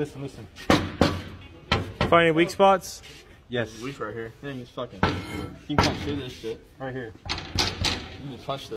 Listen, listen. Find any weak spots? Yes. Weak right here. Yeah, you can fucking. You can't through this shit. Right here. You can punch this.